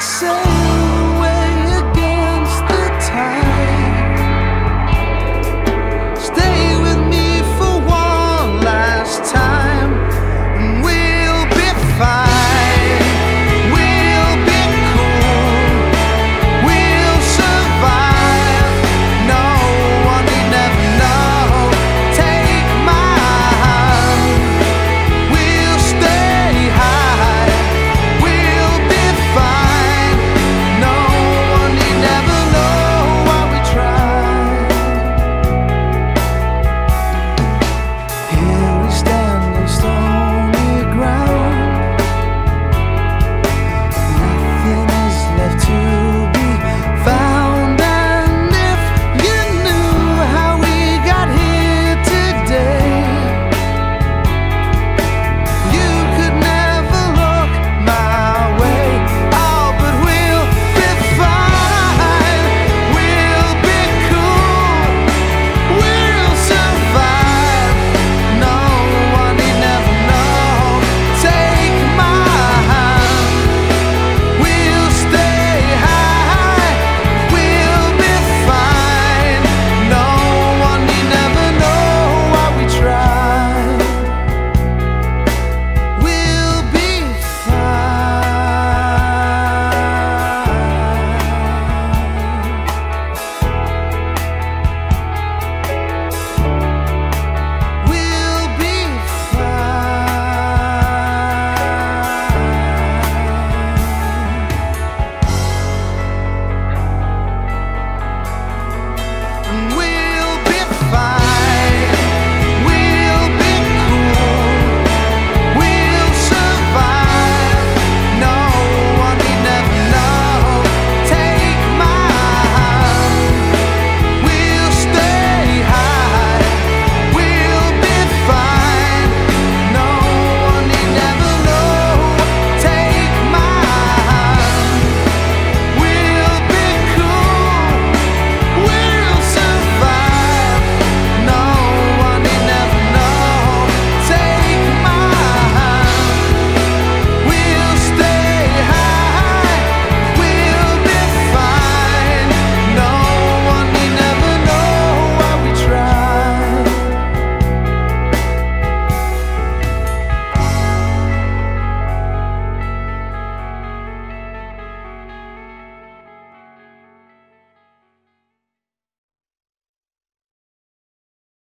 say